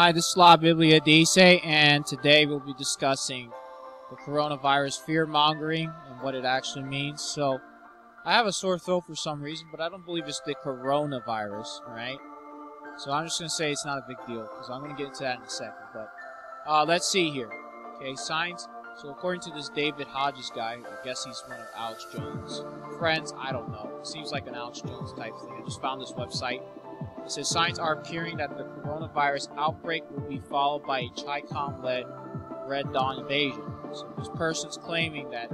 Hi, this is La Biblia Dice, and today we'll be discussing the coronavirus fear mongering and what it actually means. So, I have a sore throat for some reason, but I don't believe it's the coronavirus, right? So, I'm just going to say it's not a big deal because I'm going to get into that in a second. But uh, let's see here. Okay, signs. So, according to this David Hodges guy, I guess he's one of Alex Jones' friends. I don't know. Seems like an Alex Jones type thing. I just found this website. It says signs are appearing that the coronavirus outbreak will be followed by a Chi-Com led Red Dawn invasion. So this person's claiming that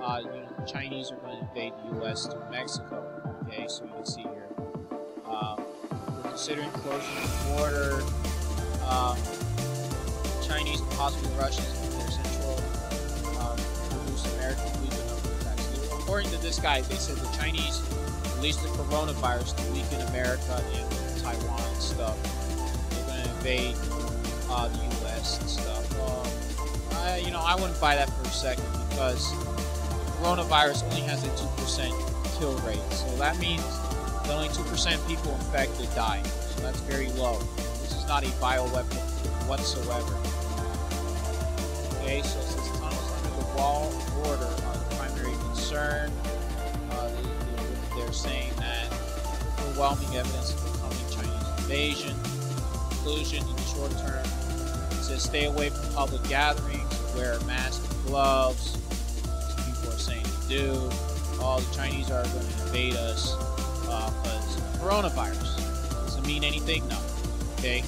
uh, you know the Chinese are going to invade the U.S. through Mexico. Okay, so you can see here. Um, we're considering closing the border. Um, Chinese and possibly Russians in their central um, American weaken. According to this guy, they said the Chinese released the coronavirus to weaken America and Taiwan and stuff. They're going to invade uh, the U.S. and stuff. Um, I, you know, I wouldn't buy that for a second because coronavirus only has a 2% kill rate. So that means that only 2% people infected die. So that's very low. This is not a bioweapon whatsoever. Okay, so since tunnels under the wall border are the primary concern, saying that overwhelming evidence of the coming Chinese invasion. Conclusion in the short term says stay away from public gatherings, wear a mask and gloves. People are saying to do. All the Chinese are going to invade us because uh, coronavirus. Does it mean anything? No. Okay.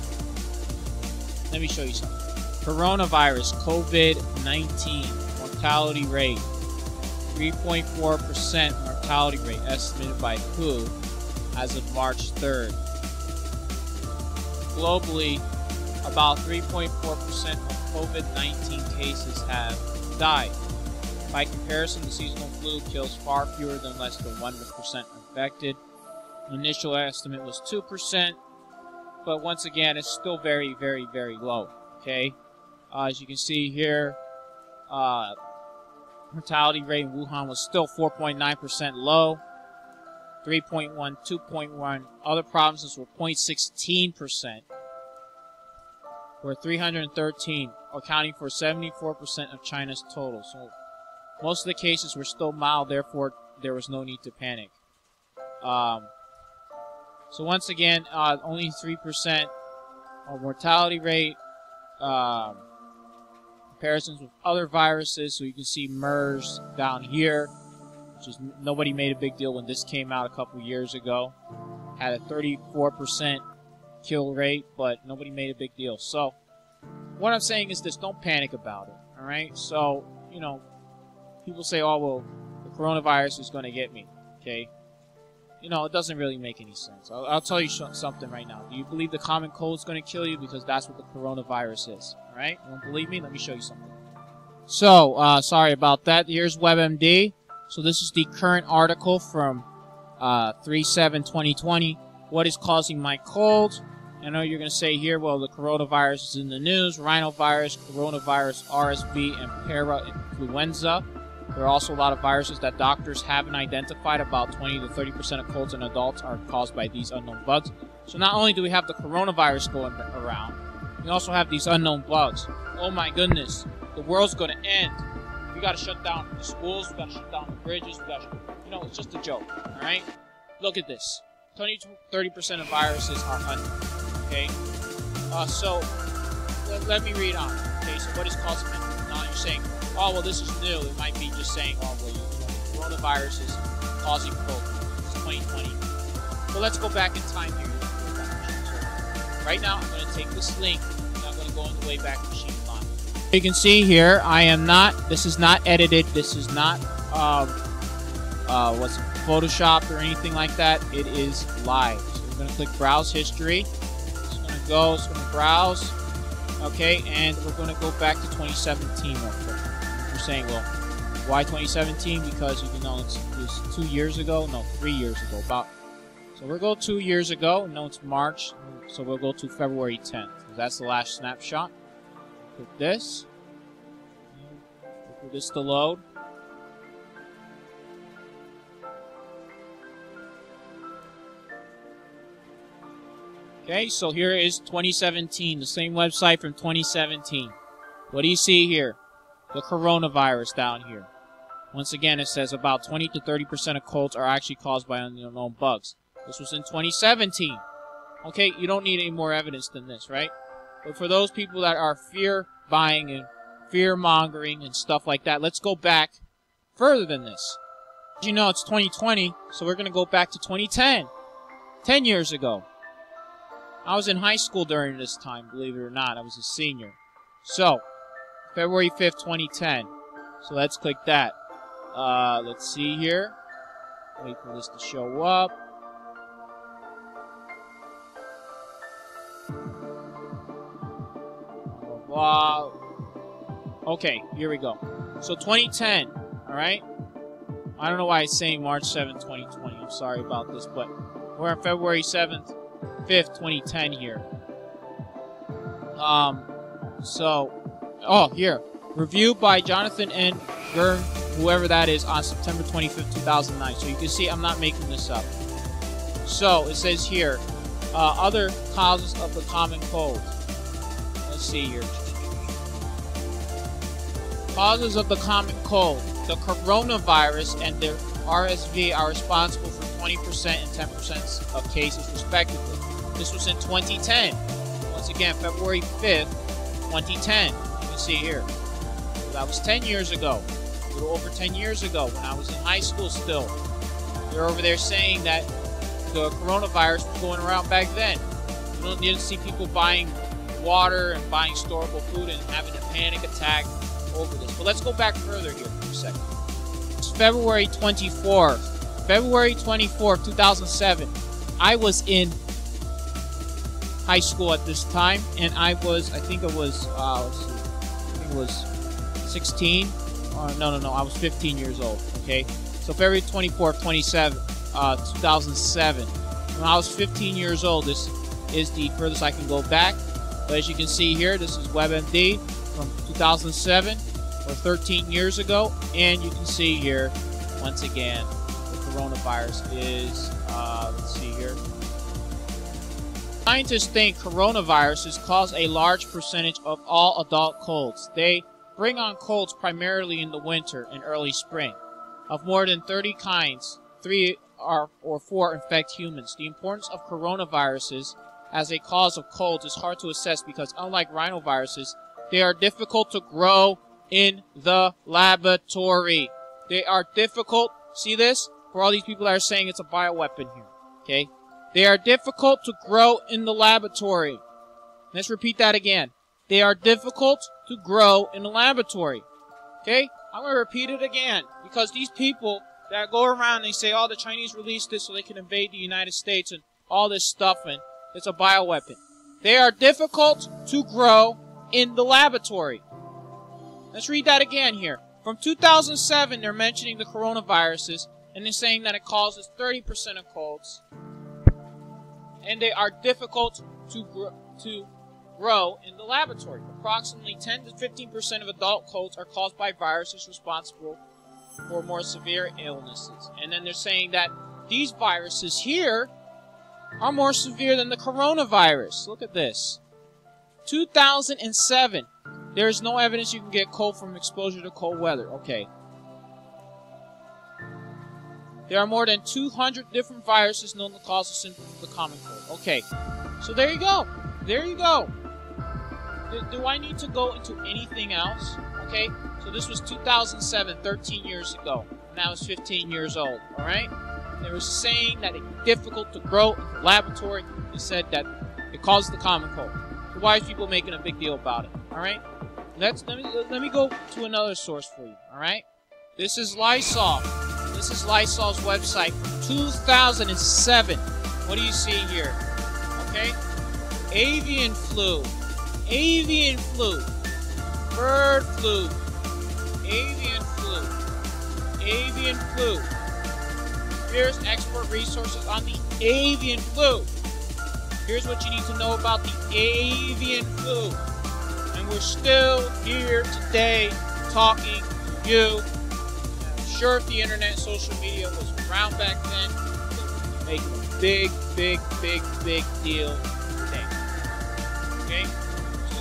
Let me show you something. Coronavirus, COVID 19, mortality rate 3.4% mortality rate estimated by WHO as of March 3rd. Globally, about 3.4% of COVID 19 cases have died. By comparison, the seasonal flu kills far fewer than less than 1% infected. The initial estimate was 2%, but once again, it's still very, very, very low. Okay? Uh, as you can see here, uh, mortality rate in Wuhan was still 4.9% low. 3.1, 2.1. Other provinces were 0.16%, or 313, accounting for 74% of China's total. So most of the cases were still mild, therefore there was no need to panic. Um, so once again, uh, only 3% of mortality rate. Um, comparisons with other viruses. So you can see MERS down here, which is nobody made a big deal when this came out a couple years ago. Had a 34% kill rate, but nobody made a big deal. So what I'm saying is this: don't panic about it. All right. So you know, people say, "Oh well, the coronavirus is going to get me." Okay. You know, it doesn't really make any sense. I'll, I'll tell you something right now. Do you believe the common cold is going to kill you? Because that's what the coronavirus is. All right? You don't believe me? Let me show you something. So, uh, sorry about that. Here's WebMD. So this is the current article from uh, 3-7-2020. What is causing my cold? I know you're going to say here, well, the coronavirus is in the news. Rhinovirus, coronavirus, RSV, and parainfluenza. There are also a lot of viruses that doctors haven't identified. About 20 to 30 percent of colds in adults are caused by these unknown bugs. So not only do we have the coronavirus going around, we also have these unknown bugs. Oh my goodness, the world's going to end. We got to shut down the schools. We got to shut down the bridges. We got to, you know, it's just a joke. All right. Look at this. 20 to 30 percent of viruses are unknown. Okay. Uh, so let, let me read on. Okay. So what is causing it? Now you're saying oh, well, this is new. It might be just saying, oh, well, you know, coronavirus is causing COVID. It's 2020. So let's go back in time here. Right now, I'm going to take this link and I'm going to go on the way Wayback Machine line. You can see here, I am not, this is not edited. This is not, um, uh, what's Photoshopped or anything like that. It is live. So we're going to click Browse History. It's going to go, it's going to browse. Okay, and we're going to go back to 2017 real quick saying, well, why 2017? Because you know it's, it's two years ago. No, three years ago. About so we'll go two years ago. No, it's March. So we'll go to February 10th. That's the last snapshot. Put this. Put this to load. Okay, so here is 2017, the same website from 2017. What do you see here? The coronavirus down here. Once again, it says about 20 to 30% of colds are actually caused by unknown bugs. This was in 2017. Okay, you don't need any more evidence than this, right? But for those people that are fear buying and fear mongering and stuff like that, let's go back further than this. You know, it's 2020, so we're going to go back to 2010. 10 years ago. I was in high school during this time, believe it or not. I was a senior. So, February 5th, 2010. So let's click that. Uh, let's see here. Wait for this to show up. Wow. Okay, here we go. So 2010, all right? I don't know why it's saying March 7, 2020. I'm sorry about this, but we're on February 7th, 5th, 2010 here. Um, so, oh, here. Review by Jonathan N. Gurn, whoever that is, on September 25th, 2009. So you can see I'm not making this up. So, it says here, uh, other causes of the common cold. Let's see here. Causes of the common cold. The coronavirus and the RSV are responsible for 20% and 10% of cases, respectively. This was in 2010. Once again, February 5th, 2010. See here. That was 10 years ago. A little over 10 years ago when I was in high school still. They're over there saying that the coronavirus was going around back then. You didn't see people buying water and buying storable food and having a panic attack over this. But let's go back further here for a second. It's February 24th. February 24th, 2007. I was in high school at this time, and I was, I think it was, uh, was 16. Or, no, no, no, I was 15 years old, okay? So February 24th, 27, uh, 2007. When I was 15 years old, this is the furthest I can go back. But as you can see here, this is WebMD from 2007 or 13 years ago. And you can see here, once again, the coronavirus is, uh, let's see here. Scientists think coronaviruses cause a large percentage of all adult colds. They bring on colds primarily in the winter and early spring. Of more than 30 kinds, three are, or four infect humans. The importance of coronaviruses as a cause of colds is hard to assess because unlike rhinoviruses, they are difficult to grow in the laboratory. They are difficult. See this? For all these people that are saying it's a bioweapon here. Okay? They are difficult to grow in the laboratory. Let's repeat that again. They are difficult to grow in the laboratory. Okay? I'm going to repeat it again because these people that go around and they say, oh, the Chinese released this so they can invade the United States and all this stuff and it's a bioweapon. They are difficult to grow in the laboratory. Let's read that again here. From 2007, they're mentioning the coronaviruses and they're saying that it causes 30% of colds and they are difficult to grow, to grow in the laboratory. Approximately 10 to 15% of adult colds are caused by viruses responsible for more severe illnesses. And then they're saying that these viruses here are more severe than the coronavirus. Look at this. 2007. There is no evidence you can get cold from exposure to cold weather. Okay. There are more than 200 different viruses known to cause the symptoms of the common cold. Okay. So there you go. There you go. Do, do I need to go into anything else? Okay. So this was 2007, 13 years ago. And I was 15 years old. All right. They were saying that it's difficult to grow in the laboratory. They said that it causes the common cold. So why is people making a big deal about it? All right. Let's let me let me go to another source for you. All right. This is Lysol. This is Lysol's website from 2007. What do you see here? Okay. Avian flu. Avian flu. Bird flu. Avian flu. Avian flu. Here's expert resources on the avian flu. Here's what you need to know about the avian flu. And we're still here today talking to you. Sure if the internet social media was around back then, making a big, big, big, big deal today. Okay?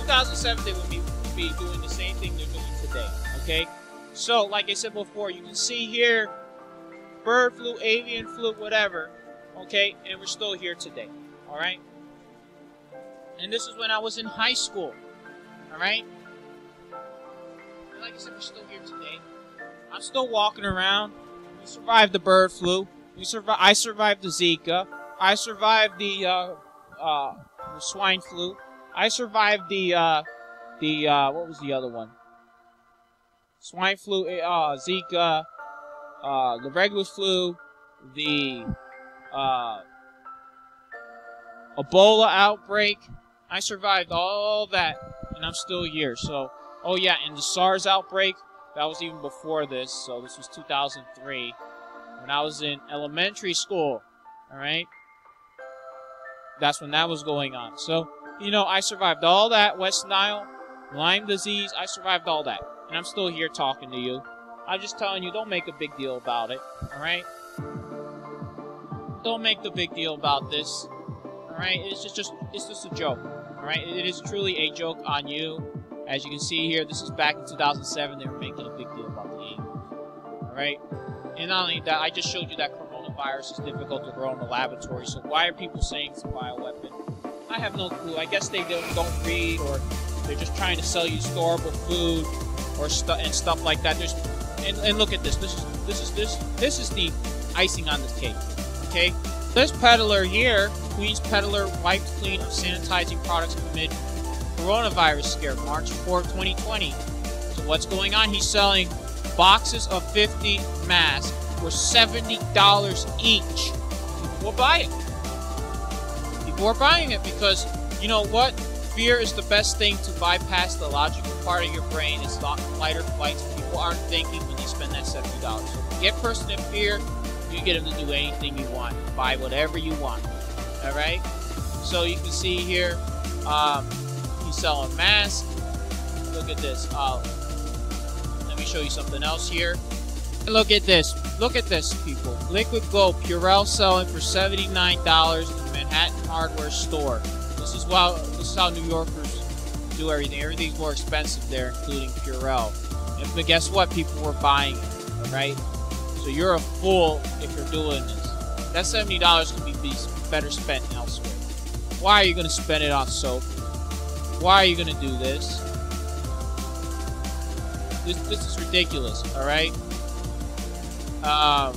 2007, they would be, be doing the same thing they're doing today. Okay? So, like I said before, you can see here bird flu, avian flu, whatever. Okay? And we're still here today. Alright? And this is when I was in high school. Alright? And like I said, we're still here today. I'm still walking around. We survived the bird flu. We survived. I survived the Zika. I survived the uh, uh, the swine flu. I survived the uh, the uh, what was the other one? Swine flu, uh, Zika, uh, the regular flu, the uh, Ebola outbreak. I survived all that, and I'm still here. So, oh yeah, and the SARS outbreak. That was even before this. So this was 2003 when I was in elementary school. All right. That's when that was going on. So, you know, I survived all that West Nile, Lyme disease. I survived all that. And I'm still here talking to you. I'm just telling you, don't make a big deal about it. All right? Don't make the big deal about this. All right? It's just, just it's just a joke. All right? It is truly a joke on you. As you can see here, this is back in 2007. They were making a big deal about the animals. All right? And not only that, I just showed you that coronavirus is difficult to grow in the laboratory. So why are people saying it's a bioweapon? I have no clue. I guess they don't, don't read, or they're just trying to sell you storable food, or stuff and stuff like that. There's and, and look at this. This is this is this this is the icing on the cake. Okay, this peddler here, Queen's Peddler wiped clean of sanitizing products amid coronavirus scare, March 4, 2020. So what's going on? He's selling boxes of 50 masks for $70 each. People buy it. People are buying it because, you know what? Fear is the best thing to bypass the logical part of your brain. It's not fight or flight. People aren't thinking when they spend that $70. So get person in fear, you get them to do anything you want. Buy whatever you want. Alright? So you can see here, um, selling masks. Look at this. Let me show you something else here. Look at this. Look at this, people. Liquid Gold Purell selling for $79 in Manhattan hardware store. This is how this is how New Yorkers do everything. Everything's more expensive there, including Purell. And but guess what? People were buying it, right? So you're a fool if you're doing this. That $70 could be better spent elsewhere. Why are you going to spend it on soap? Why are you going to do this? This, this is ridiculous, alright? Um,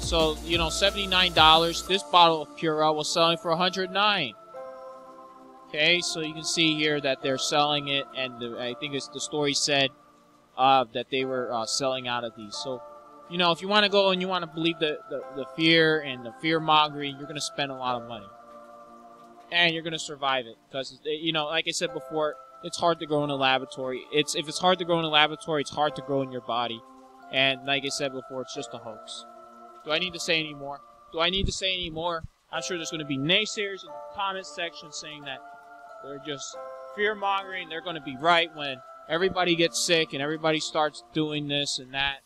so, you know, $79. This bottle of Purell was selling for 109 Okay, so you can see here that they're selling it, and the, I think it's the story said uh, that they were uh, selling out of these. So, you know, if you want to go and you want to believe the, the, the fear and the fear mongering, you're going to spend a lot of money. And you're going to survive it. Because, eh, you know, like I said before, it's hard to grow in a laboratory. It's If it's hard to grow in a laboratory, it's hard to grow in your body. And like I said before, it's just a hoax. Do I need to say any more? Do I need to say any more? I'm sure there's going to be naysayers in the comments section saying that they're just fear mongering. They're going to be right when everybody gets sick and everybody starts doing this and that.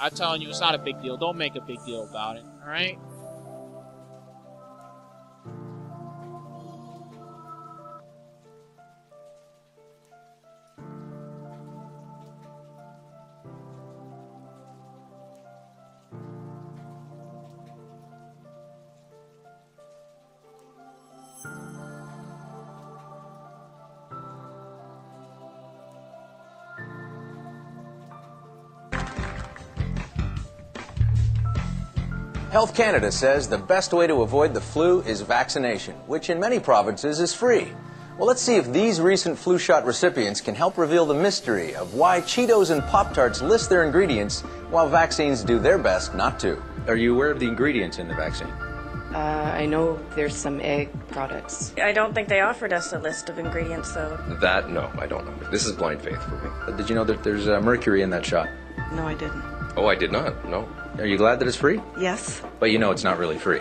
I'm telling you, it's not a big deal. Don't make a big deal about it. All right? Health Canada says the best way to avoid the flu is vaccination, which in many provinces is free. Well, let's see if these recent flu shot recipients can help reveal the mystery of why Cheetos and Pop Tarts list their ingredients while vaccines do their best not to. Are you aware of the ingredients in the vaccine? Uh, I know there's some egg products. I don't think they offered us a list of ingredients, though. That, no, I don't know. This is blind faith for me. Uh, Did you know that there's uh, mercury in that shot? No, I didn't. Oh, I did not, no. Are you glad that it's free? Yes. But you know it's not really free.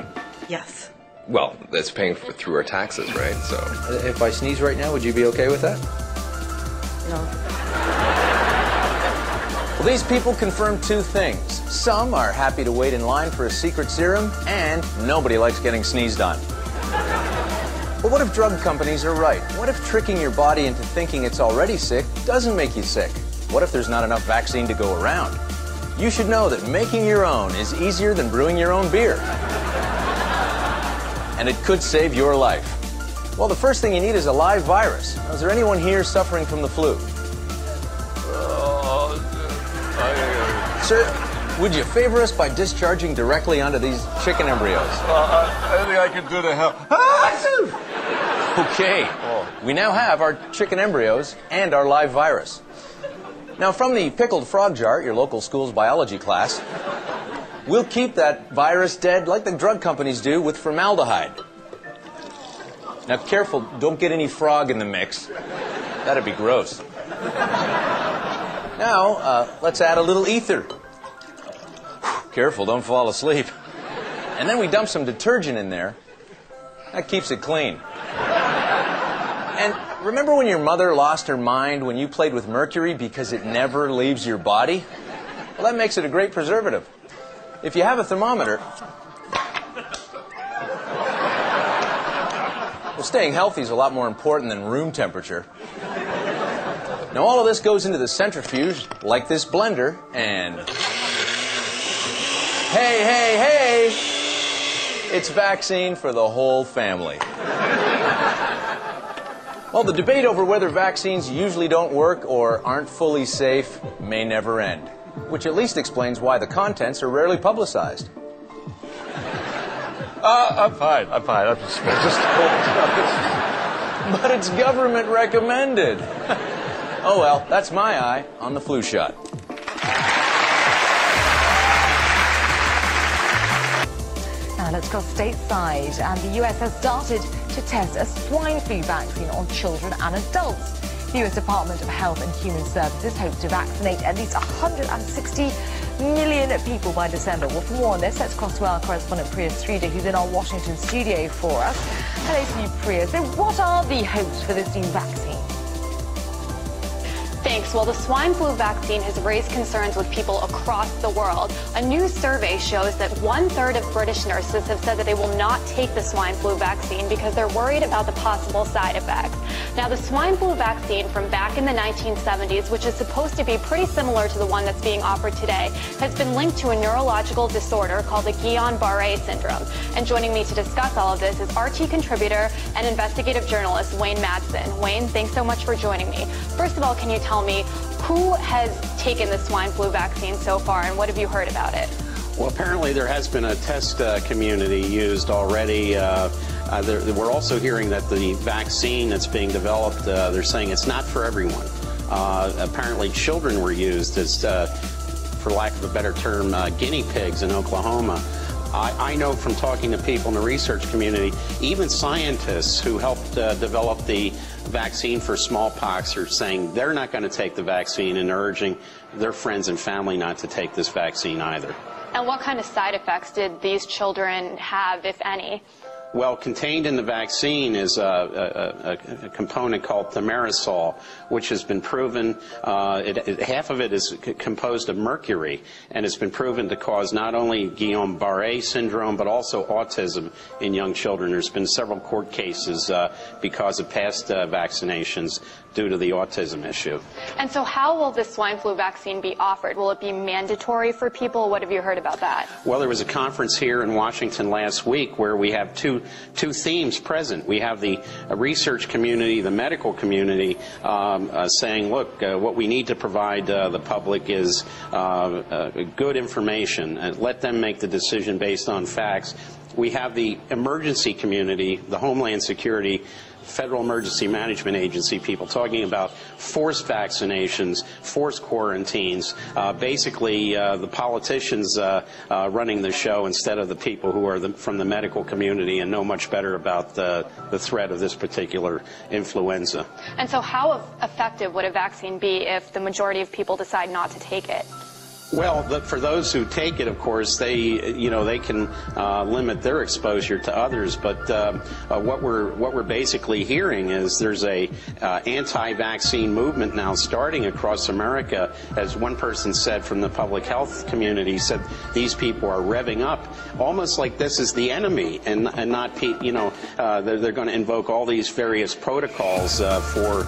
Yes. Well, that's paying for, through our taxes, right? So, Uh, If I sneeze right now, would you be okay with that? No. Well, these people confirm two things. Some are happy to wait in line for a secret serum, and nobody likes getting sneezed on. But what if drug companies are right? What if tricking your body into thinking it's already sick doesn't make you sick? What if there's not enough vaccine to go around? You should know that making your own is easier than brewing your own beer. And it could save your life. Well, the first thing you need is a live virus. Now, is there anyone here suffering from the flu? Sir, would you favor us by discharging directly onto these chicken embryos? Uh, anything I can do to help? Okay. We now have our chicken embryos and our live virus. Now, from the pickled frog jar at your local school's biology class, we'll keep that virus dead like the drug companies do with formaldehyde. Now, careful, don't get any frog in the mix. That'd be gross. Now, uh, let's add a little ether. Careful, don't fall asleep. And then we dump some detergent in there. That keeps it clean. And remember when your mother lost her mind when you played with mercury because it never leaves your body? Well, that makes it a great preservative. If you have a thermometer, well, staying healthy is a lot more important than room temperature. Now, all of this goes into the centrifuge like this blender, and hey, hey, hey, it's vaccine for the whole family. Well, the debate over whether vaccines usually don't work or aren't fully safe may never end, which at least explains why the contents are rarely publicized. Uh, I'm fine. I'm fine. I'm just, just But it's government recommended. Oh well, that's my eye on the flu shot. Now let's go stateside. And the US has started to test a swine flu vaccine on children and adults. The US Department of Health and Human Services hopes to vaccinate at least 160 million people by December. Well, for more on this, let's cross to our correspondent Priya Sridhar, who's in our Washington studio for us. Hello to you, Priya. So what are the hopes for this new vaccine? Thanks. Well, the swine flu vaccine has raised concerns with people across the world. A new survey shows that one third of British nurses have said that they will not take the swine flu vaccine because they're worried about the possible side effects. Now, the swine flu vaccine from back in the 1970s, which is supposed to be pretty similar to the one that's being offered today, has been linked to a neurological disorder called the Guillain-Barré syndrome. And joining me to discuss all of this is RT contributor and investigative journalist Wayne Madsen. Wayne, thanks so much for joining me. First of all, can you tell me who has taken the swine flu vaccine so far and what have you heard about it? Well, apparently there has been a test uh, community used already. Uh, uh, there, we're also hearing that the vaccine that's being developed, uh, they're saying it's not for everyone. Uh, apparently children were used as, uh, for lack of a better term, guinea pigs in Oklahoma. I, I, know from talking to people in the research community, even scientists who helped develop the vaccine for smallpox are saying they're not going to take the vaccine and urging their friends and family not to take this vaccine either. And what kind of side effects did these children have, if any? Well, contained in the vaccine is a, a, a component called thimerosal, which has been proven, uh, it, it, half of it is composed of mercury, and it's been proven to cause not only Guillain-Barré syndrome, but also autism in young children. There's been several court cases uh, because of past uh, vaccinations due to the autism issue. And so how will the swine flu vaccine be offered? Will it be mandatory for people? What have you heard about that? Well, there was a conference here in Washington last week where we have two, two themes present. We have the uh, research community, the medical community, um, uh, saying, look, uh, what we need to provide uh, the public is uh, uh, good information and let them make the decision based on facts. We have the emergency community, the Homeland Security Federal Emergency Management Agency people talking about forced vaccinations, forced quarantines, uh, basically uh, the politicians uh, uh, running the show instead of the people who are the, from the medical community and know much better about the, the threat of this particular influenza. And so how effective would a vaccine be if the majority of people decide not to take it? Well, the, for those who take it, of course, they you know they can uh, limit their exposure to others. But uh, uh, what we're what we're basically hearing is there's a uh, anti-vaccine movement now starting across America. As one person said from the public health community, said these people are revving up, almost like this is the enemy, and and not you know uh, they're, they're going to invoke all these various protocols uh, for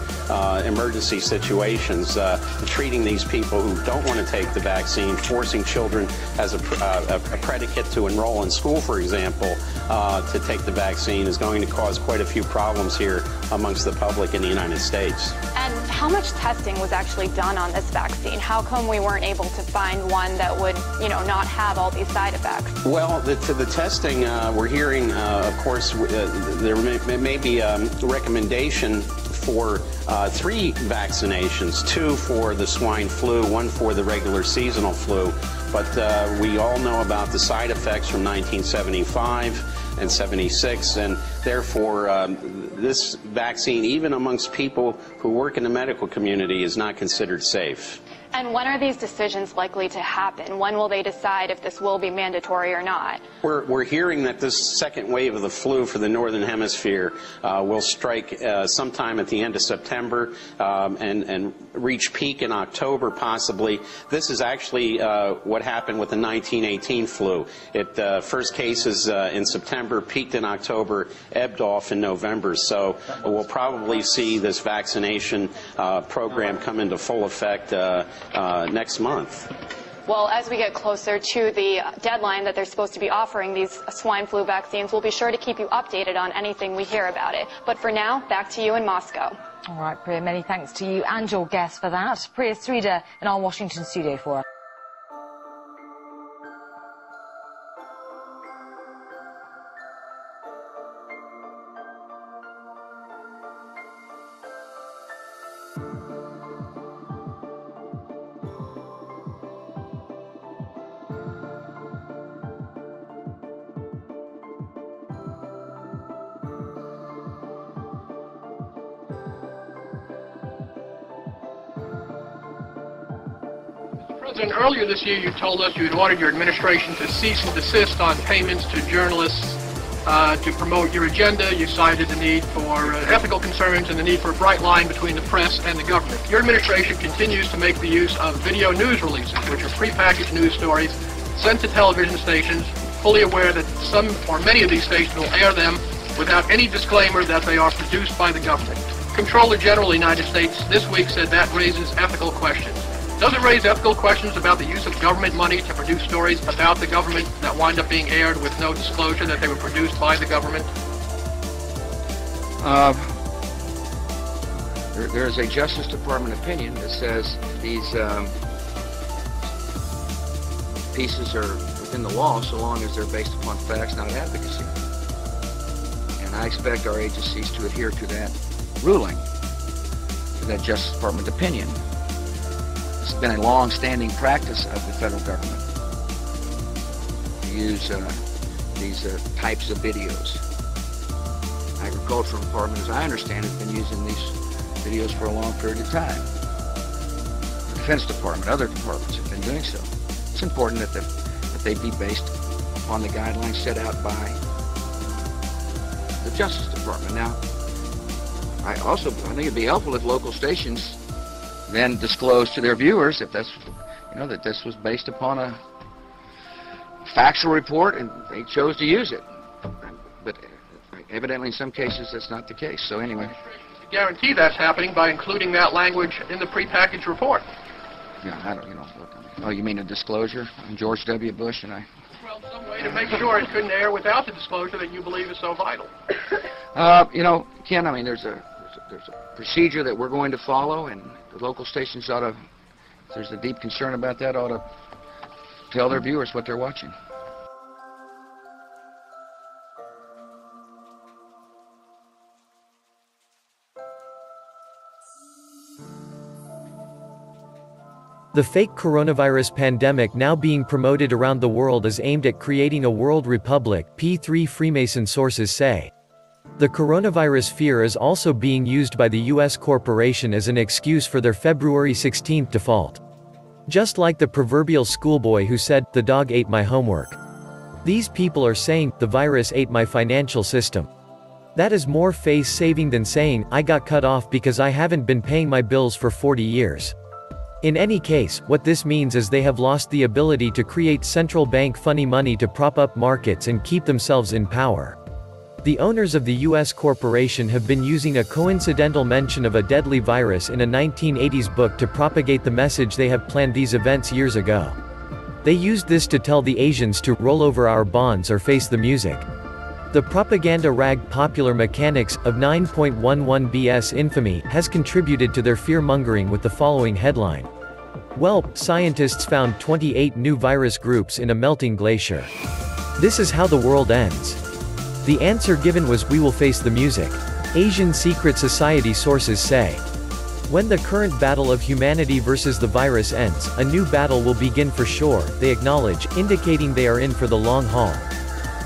emergency situations, treating these people who don't want to take the vaccine forcing children as a, uh, a predicate to enroll in school, for example, uh, to take the vaccine is going to cause quite a few problems here amongst the public in the United States. And how much testing was actually done on this vaccine? How come we weren't able to find one that would, you know, not have all these side effects? Well, the, to the testing, uh, we're hearing, uh, of course, uh, there may, may be a um, recommendation for uh, three vaccinations two for the swine flu, one for the regular seasonal flu. But uh, we all know about the side effects from 1975 and 76, and therefore, um, this vaccine, even amongst people who work in the medical community, is not considered safe. And when are these decisions likely to happen? When will they decide if this will be mandatory or not? We're, we're hearing that this second wave of the flu for the Northern Hemisphere uh, will strike uh, sometime at the end of September um, and, and reach peak in October, possibly. This is actually uh, what happened with the 1918 flu. It uh, first cases uh, in September, peaked in October, ebbed off in November. So we'll probably see this vaccination uh, program come into full effect uh, next month. Well, as we get closer to the deadline that they're supposed to be offering these swine flu vaccines, we'll be sure to keep you updated on anything we hear about it. But for now, back to you in Moscow. All right, Priya, many thanks to you and your guests for that. Priya Sridhar in our Washington studio for us. President, earlier this year you told us you had ordered your administration to cease and desist on payments to journalists uh, to promote your agenda. You cited the need for uh, ethical concerns and the need for a bright line between the press and the government. Your administration continues to make the use of video news releases, which are prepackaged news stories sent to television stations, fully aware that some or many of these stations will air them without any disclaimer that they are produced by the government. Comptroller General of the United States this week said that raises ethical questions. Does it raise ethical questions about the use of government money to produce stories about the government that wind up being aired with no disclosure that they were produced by the government? Uh, there, there is a Justice Department opinion that says these um, pieces are within the law so long as they're based upon facts, not advocacy. And I expect our agencies to adhere to that ruling, to that Justice Department opinion. It's been a long-standing practice of the federal government to use uh, these uh, types of videos. Agricultural Department, as I understand it, has been using these videos for a long period of time. The Defense Department, other departments have been doing so. It's important that, the, that they be based upon the guidelines set out by the Justice Department. Now, I also I think it'd be helpful if local stations then disclose to their viewers if that's you know that this was based upon a factual report and they chose to use it. But evidently in some cases that's not the case. So anyway. Guarantee that's happening by including that language in the prepackaged report. Yeah I don't you know oh you mean a disclosure? On George W. Bush and I. Well some way to make sure it couldn't air without the disclosure that you believe is so vital. Uh, you know Ken I mean there's a there's a procedure that we're going to follow, and the local stations ought to, if there's a deep concern about that, ought to tell their viewers what they're watching. The fake coronavirus pandemic now being promoted around the world is aimed at creating a world republic, P3 Freemason sources say. The coronavirus fear is also being used by the U.S. corporation as an excuse for their February 16 default. Just like the proverbial schoolboy who said, the dog ate my homework. These people are saying, the virus ate my financial system. That is more face saving than saying, I got cut off because I haven't been paying my bills for 40 years. In any case, what this means is they have lost the ability to create central bank funny money to prop up markets and keep themselves in power. The owners of the US corporation have been using a coincidental mention of a deadly virus in a 1980s book to propagate the message they have planned these events years ago. They used this to tell the Asians to roll over our bonds or face the music. The propaganda rag popular mechanics of 9.11 BS infamy has contributed to their fear-mongering with the following headline. Well, scientists found 28 new virus groups in a melting glacier. This is how the world ends. The answer given was we will face the music. Asian secret society sources say. When the current battle of humanity versus the virus ends, a new battle will begin for sure, they acknowledge, indicating they are in for the long haul.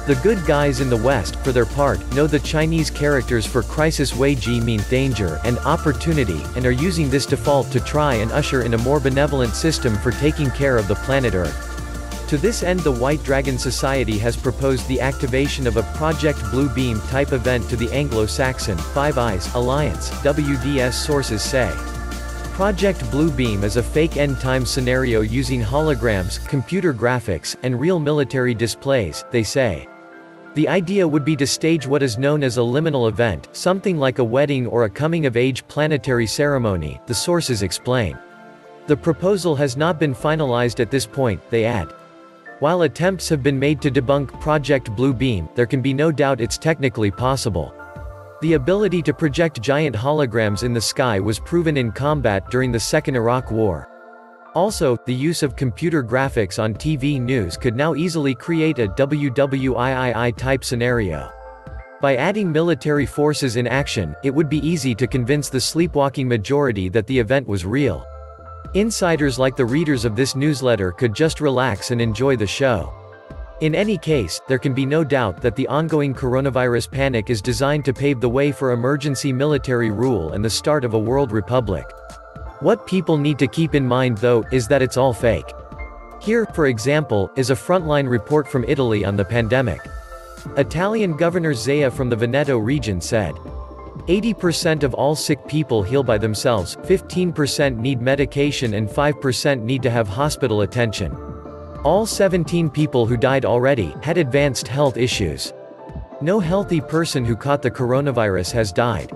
The good guys in the West, for their part, know the Chinese characters for crisis Wei Ji mean danger and opportunity, and are using this default to try and usher in a more benevolent system for taking care of the planet Earth. To this end the White Dragon Society has proposed the activation of a Project Blue Beam type event to the Anglo-Saxon, Five Eyes, Alliance, WDS sources say. Project Blue Beam is a fake end-time scenario using holograms, computer graphics, and real military displays, they say. The idea would be to stage what is known as a liminal event, something like a wedding or a coming-of-age planetary ceremony, the sources explain. The proposal has not been finalized at this point, they add. While attempts have been made to debunk Project Blue Beam, there can be no doubt it's technically possible. The ability to project giant holograms in the sky was proven in combat during the Second Iraq War. Also, the use of computer graphics on TV news could now easily create a WWIII-type scenario. By adding military forces in action, it would be easy to convince the sleepwalking majority that the event was real. Insiders like the readers of this newsletter could just relax and enjoy the show. In any case, there can be no doubt that the ongoing coronavirus panic is designed to pave the way for emergency military rule and the start of a world republic. What people need to keep in mind though, is that it's all fake. Here, for example, is a frontline report from Italy on the pandemic. Italian Governor Zaia from the Veneto region said, 80% of all sick people heal by themselves, 15% need medication and 5% need to have hospital attention. All 17 people who died already had advanced health issues. No healthy person who caught the coronavirus has died.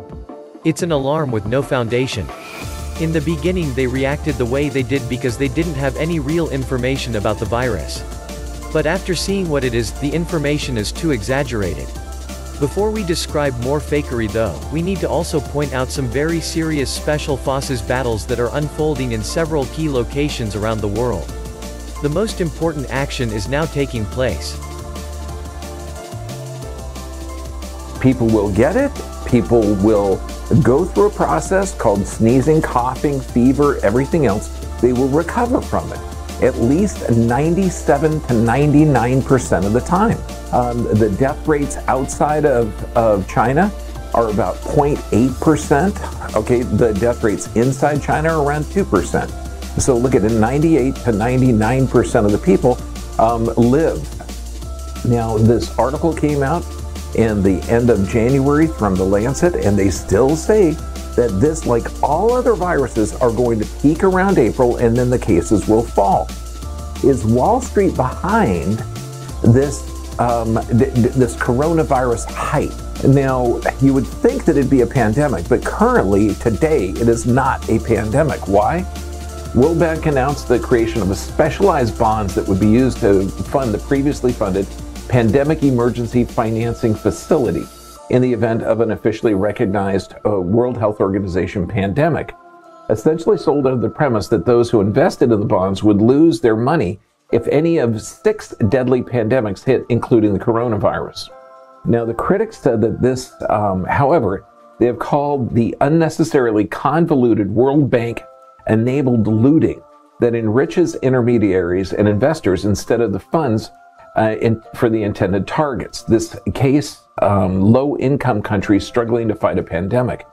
It's an alarm with no foundation. In the beginning they reacted the way they did because they didn't have any real information about the virus. But after seeing what it is, the information is too exaggerated. Before we describe more fakery though, we need to also point out some very serious special forces battles that are unfolding in several key locations around the world. The most important action is now taking place. People will get it, people will go through a process called sneezing, coughing, fever, everything else. They will recover from it at least 97 to 99% of the time. Um, the death rates outside of, of China are about 0.8%. Okay, the death rates inside China are around 2%. So look at it 98 to 99% of the people um, live. Now, this article came out in the end of January from the Lancet, and they still say that this, like all other viruses, are going to peak around April and then the cases will fall. Is Wall Street behind this um, th- th- this coronavirus hype? Now, you would think that it'd be a pandemic, but currently, today, it is not a pandemic. Why? Bank announced the creation of a specialized bonds that would be used to fund the previously funded Pandemic Emergency Financing Facility in the event of an officially recognized uh, World Health Organization pandemic, essentially sold under the premise that those who invested in the bonds would lose their money if any of six deadly pandemics hit, including the coronavirus. Now, the critics said that this, um, however, they have called the unnecessarily convoluted World Bank enabled looting that enriches intermediaries and investors instead of the funds uh, in, for the intended targets. This case, um, low income countries struggling to fight a pandemic.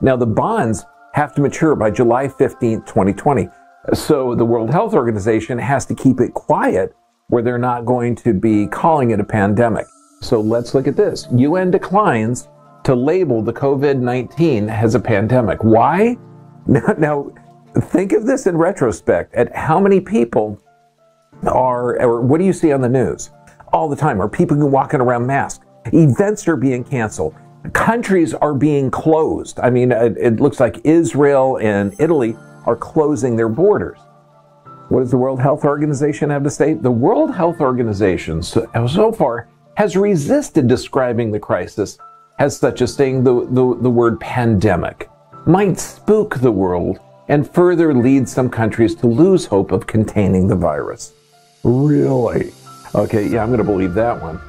Now, the bonds have to mature by July 15th, 2020. So the World Health Organization has to keep it quiet where they're not going to be calling it a pandemic. So let's look at this. UN declines to label the COVID 19 as a pandemic. Why? Now, now, think of this in retrospect at how many people are, or what do you see on the news all the time? Are people walking around masked? Events are being canceled. Countries are being closed. I mean, it, looks like Israel and Italy are closing their borders. What does the World Health Organization have to say? The World Health Organization, so, so far, has resisted describing the crisis as such as saying the, the, the word pandemic might spook the world and further lead some countries to lose hope of containing the virus. Really? Okay, yeah, I'm going to believe that one.